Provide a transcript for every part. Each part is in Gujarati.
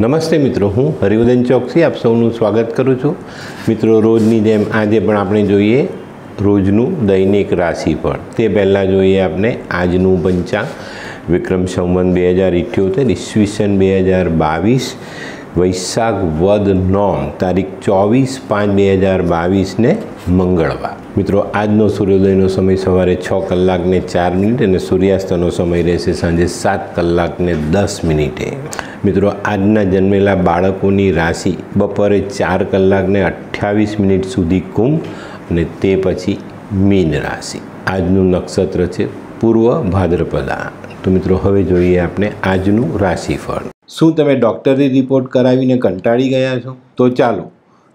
નમસ્તે મિત્રો, હું હરિવદન ચોકસી આપ સૌનું સ્વાગત કરું છું. મિત્રો, રોજની જેમ આજે પણ આપણે જોઈએ રોજનું દૈનિક રાશિફળ તે પહેલાં જોઈએ આપણે આજનું પંચાંગ. વિક્રમ સંવંત બે હજાર ઇઠ્યોતેર, ઈસવીસન બે હજાર બાવીસ વૈશાખ વદ નોમ, તારીખ ચોવીસ પાંચ બે હજાર બાવીસને મંગળવાર. મિત્રો, આજનો સૂર્યોદયનો સમય સવારે છ કલાકને ચાર મિનિટ અને સૂર્યાસ્તનો સમય રહેશે સાંજે સાત કલાકને દસ મિનિટે. મિત્રો, આજના જન્મેલા બાળકોની રાશિ બપોરે ચાર કલાકને અઠ્યાવીસ મિનિટ સુધી કુંભ અને તે પછી મીન રાશિ. આજનું નક્ષત્ર છે પૂર્વ ભાદ્રપદા તો મિત્રો, હવે જોઈએ આપણે આજનું રાશિફળ. શું તમે ડૉક્ટરી રિપોર્ટ કરાવીને કંટાળી ગયા છો? તો ચાલો,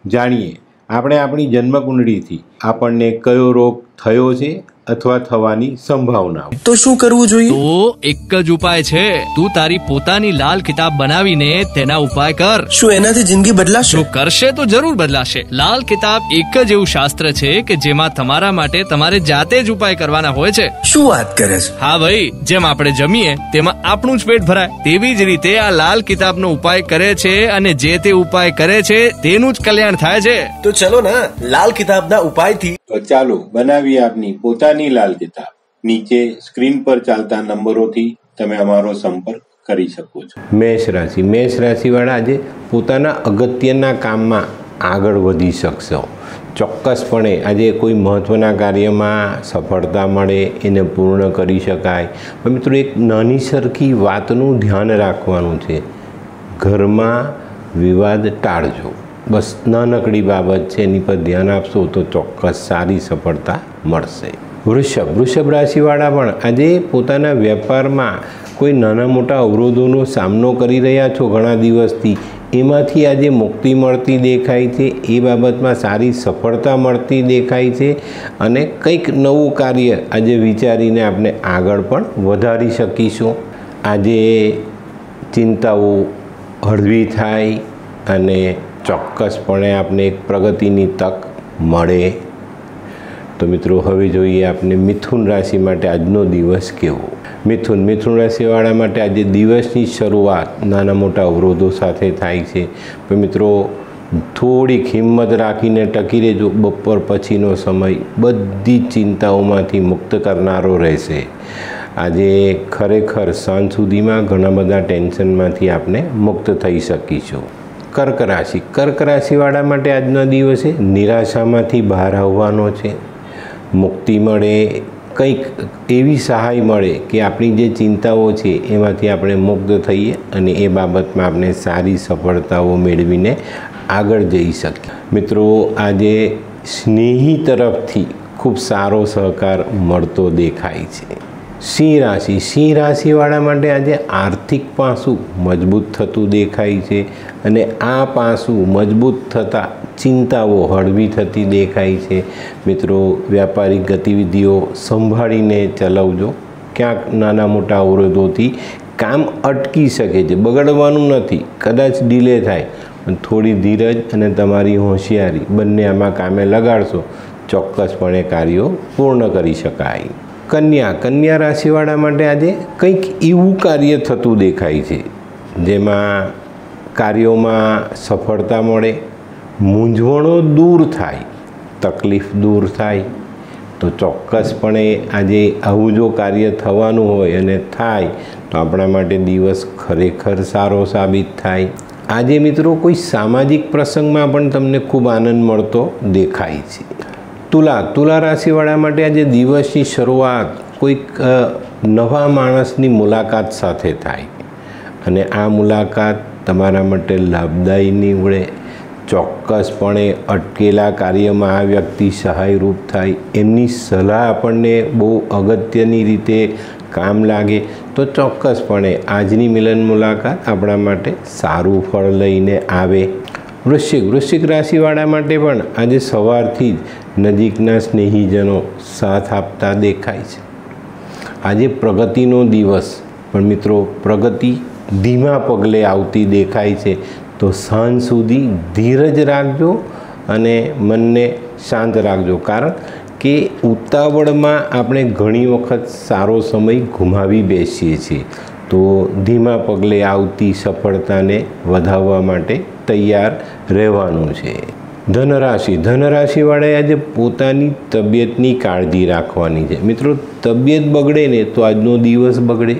જાણીએ. આપણે આપણી જન્મકુંડળીથી આપણને કયો રોગ થયો છે? અથવા થવાની સંભાવના તો શું કરવું જોઈએ? તો એક જ ઉપાય છે. તું તારી પોતાની લાલ કિતાબ બનાવીને તેના ઉપાય કર. શું એનાથી જિંદગી બદલાશે? જો કરશે તો જરૂર બદલાશે. લાલ કિતાબ એક જ એવું શાસ્ત્ર છે કે જેમાં તમારા માટે તમારે જાતે જ ઉપાય કરવાના હોય છે. શું વાત કરે છે? હા ભાઈ જેમ આપણે જમીએ તેમાં આપણું જ પેટ ભરાય. તેવી જ રીતે આ લાલ કિતાબનો ઉપાય કરે છે અને જે તે ઉપાય કરે છે તેનું જ કલ્યાણ થાય છે. તો ચલો ના લાલ કિતાબના ઉપાયથી તો ચાલો બનાવીએ આપની પોતાની લાલ કિતાબ. નીચે સ્ક્રીન પર ચાલતા નંબરોથી તમે અમારો સંપર્ક કરી શકો છો. મેષ રાશિ. મેષ રાશિવાળા આજે પોતાના અગત્યના કામમાં આગળ વધી શકશો. ચોક્કસપણે આજે કોઈ મહત્ત્વના કાર્યમાં સફળતા મળે, એને પૂર્ણ કરી શકાય. મિત્રો, એક નાની સરખી વાતનું ધ્યાન રાખવાનું છે. ઘરમાં વિવાદ ટાળજો. બસ નાનકડી બાબત છે, એની પર ધ્યાન આપશો તો ચોક્કસ સારી સફળતા મળશે. વૃષભ. વૃષભ રાશિવાળા પણ આજે પોતાના વેપારમાં કોઈ નાના મોટા અવરોધોનો સામનો કરી રહ્યા છો ઘણા દિવસથી. એમાંથી આજે મુક્તિ મળતી દેખાય છે. એ બાબતમાં સારી સફળતા મળતી દેખાય છે અને કંઈક નવું કાર્ય આજે વિચારીને આપણે આગળ પણ વધારી શકીશું. આજે ચિંતાઓ હળવી થાય અને ચોક્કસપણે આપને એક પ્રગતિની તક મળે. તો મિત્રો, હવે જોઈએ આપણે મિથુન રાશિ માટે આજનો દિવસ કેવો? મિથુન મિથુન રાશિવાળા માટે આજે દિવસની શરૂઆત નાના મોટા અવરોધો સાથે થાય છે. પણ મિત્રો, થોડીક હિંમત રાખીને ટકી રહેજો. બપોર પછીનો સમય બધી ચિંતાઓમાંથી મુક્ત કરનારો રહેશે. આજે ખરેખર સાંજ સુધીમાં ઘણા બધા ટેન્શનમાંથી આપણે મુક્ત થઈ શકીશું. કર્ક રાશિ. કર્ક રાશિવાળા માટે આજના દિવસે નિરાશામાંથી બહાર આવવાનો છે. મુક્તિ મળે, કંઈક એવી સહાય મળે કે આપણી જે ચિંતાઓ છે એમાંથી આપણે મુક્ત થઈએ અને એ બાબતમાં આપણે સારી સફળતાઓ મેળવીને આગળ જઈ શકીએ. મિત્રો, આજે સ્નેહી તરફથી ખૂબ સારો સહકાર મળતો દેખાય છે. સિંહ રાશિ. સિંહ રાશિવાળા માટે આજે આર્થિક પાસું મજબૂત થતું દેખાય છે અને આ પાસું મજબૂત થતાં ચિંતાઓ હળવી થતી દેખાય છે. મિત્રો, વ્યાપારિક ગતિવિધિઓ સંભાળીને ચલાવજો. ક્યાંક નાના મોટા અવરોધોથી કામ અટકી શકે છે. બગડવાનું નથી. કદાચ ડીલે થાય, પણ થોડી ધીરજ અને તમારી હોશિયારી બંને આમાં કામે લગાડશો. ચોક્કસપણે કાર્યો પૂર્ણ કરી શકાય. કન્યા કન્યા રાશિવાળા માટે આજે કંઈક એવું કાર્ય થતું દેખાય છે, જેમાં કાર્યોમાં સફળતા મળે મૂંઝવણો દૂર થાય, તકલીફ દૂર થાય, તો ચોક્કસપણે આજે આવું જો કાર્ય થવાનું હોય અને થાય, તો આપણા માટે દિવસ ખરેખર સારો સાબિત થાય. આજે મિત્રો કોઈ સામાજિક પ્રસંગમાં પણ તમને ખૂબ આનંદ મળતો દેખાય છે. તુલા તુલા રાશિવાળા માટે આજે દિવસની શરૂઆત કોઈક નવા માણસની મુલાકાત સાથે થાય. અને આ મુલાકાત તમારા માટે લાભદાયી નીવડે. ચોક્કસપણે અટકેલા કાર્યમાં આ વ્યક્તિ સહાયરૂપ થાય. એમની સલાહ આપણને બહુ અગત્યની રીતે કામ લાગે. તો ચોક્કસપણે આજની મિલન મુલાકાત આપણા માટે સારું ફળ લઈને આવે. વૃશ્ચિક વૃશ્ચિક રાશિવાળા માટે પણ આજે સવારથી જ નજીકના સ્નેહીજનો સાથ આપતા દેખાય છે. આજે પ્રગતિનો દિવસ, પણ મિત્રો, પ્રગતિ ધીમા પગલે આવતી દેખાય છે. તો સાંજ સુધી ધીરજ રાખજો અને મનને શાંત રાખજો. કારણ કે ઉતાવળમાં આપણે ઘણી વખત સારો સમય ગુમાવી બેસીએ છીએ. તો ધીમા પગલે આવતી સફળતાને વધાવવા માટે તૈયાર રહેવાનું છે. ધનરાશિ. ધનરાશિવાળાએ આજે પોતાની તબિયતની કાળજી રાખવાની છે. મિત્રો, તબિયત બગડે ને તો આજનો દિવસ બગડે.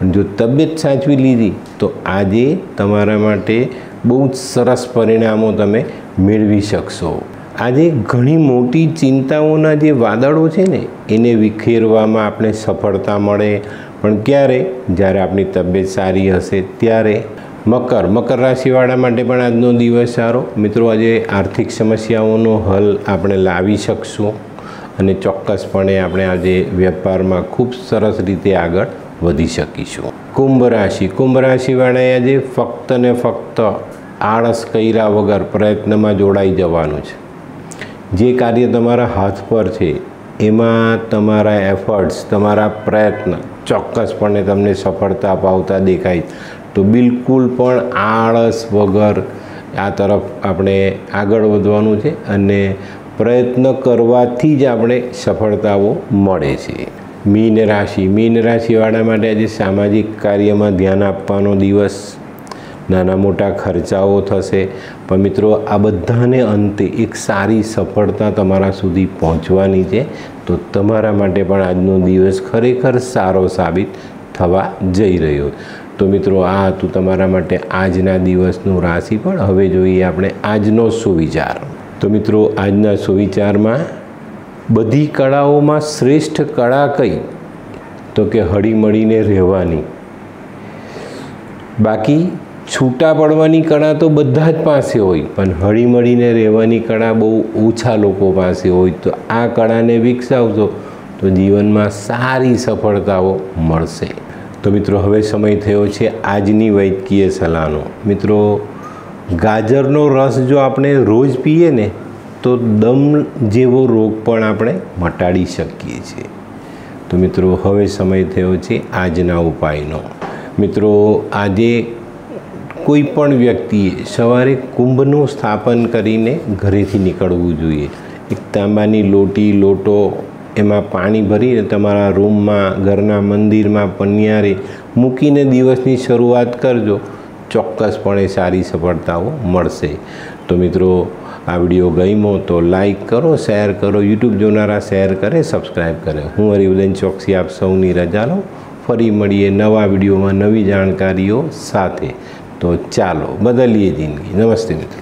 પણ જો તબિયત સાચવી લીધી, તો આજે તમારા માટે બહુ જ સરસ પરિણામો તમે મેળવી શકશો. આજે ઘણી મોટી ચિંતાઓના જે વાદળો છે ને, એને વિખેરવામાં આપણે સફળતા મળે. પણ ક્યારે? જ્યારે આપણી તબિયત સારી હશે ત્યારે. મકર મકર રાશિવાળા માટે પણ આજનો દિવસ સારો. મિત્રો, આજે આર્થિક સમસ્યાઓનો હલ આપણે લાવી શકશું અને ચોક્કસપણે આપણે આજે વેપારમાં ખૂબ સરસ રીતે આગળ વધી શકીશું. કુંભ રાશિ કુંભ રાશિવાળાએ આજે ફક્ત ને ફક્ત આળસ કર્યા વગર પ્રયત્નમાં જોડાઈ જવાનું છે. જે કાર્ય તમારા હાથ પર છે, એમાં તમારા એફર્ટ્સ, તમારા પ્રયત્ન ચોક્કસપણે તમને સફળતા પાવતા દેખાય. તો બિલકુલ પણ આળસ વગર આ તરફ આપણે આગળ વધવાનું છે અને પ્રયત્ન કરવાથી જ આપણે સફળતાઓ મળે છે. મીન રાશિ. મીન રાશિવાળા માટે આજે સામાજિક કાર્યમાં ધ્યાન આપવાનો દિવસ. નાના મોટા ખર્ચાઓ થશે. પણ મિત્રો, આ બધાને અંતે એક સારી સફળતા તમારા સુધી પહોંચવાની છે. તો તમારા માટે પણ આજનો દિવસ ખરેખર સારો સાબિત થવા જઈ રહ્યો. તો મિત્રો, આ હતું તમારા માટે આજના દિવસનું રાશિ પણ હવે જોઈએ આપણે આજનો સુવિચાર. તો મિત્રો, આજના સુવિચારમાં બધી કળાઓમાં શ્રેષ્ઠ કળા કઈ? તો કે હળીમળીને રહેવાની. બાકી છૂટા પડવાની કળા તો બધા જ પાસે હોય, પણ હળીમળીને રહેવાની કળા બહુ ઓછા લોકો પાસે હોય. તો આ કળાને વિકસાવશો તો જીવનમાં સારી સફળતાઓ મળશે. તો મિત્રો, હવે સમય થયો છે આજની વૈદ્યકીય સલાહનો. મિત્રો, ગાજરનો રસ જો આપણે રોજ પીએ ને તો દમ જેવો રોગ પણ આપણે મટાડી શકીએ છીએ. તો મિત્રો, હવે સમય થયો છે આજના ઉપાયનો. મિત્રો, આજે કોઈ પણ વ્યક્તિએ સવારે કુંભનું સ્થાપન કરીને ઘરેથી નીકળવું જોઈએ. એક તાંબાની લોટી, લોટો, એમાં પાણી ભરીને તમારા રૂમમાં, ઘરના મંદિરમાં, પન્યારે મૂકીને દિવસની શરૂઆત કરજો. ચોક્કસપણે સારી સફળતાઓ મળશે. તો મિત્રો, આ વીડિયો ગમ્યો તો લાઈક કરો શેર કરો યુટ્યુબ જોનારા શેર કરે સબસ્ક્રાઈબ કરે. હું હરિવદન ચોકસી, આપ સૌની રજા લો ફરી મળીએ નવા વિડીયોમાં નવી જાણકારીઓ સાથે. તો ચાલો, બદલીએ જિંદગી. નમસ્તે મિત્રો.